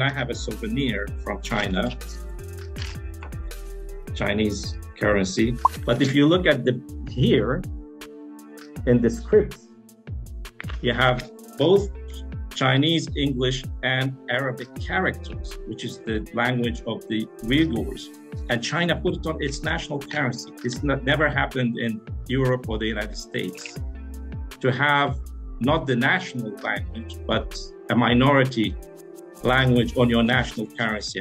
I have a souvenir from China, Chinese currency. But if you look at the here in the script, you have both Chinese, English, and Arabic characters, which is the language of the Uyghurs. And China put it on its national currency. This not, never happened in Europe or the United States. To have not the national language, but a minority language on your national currency.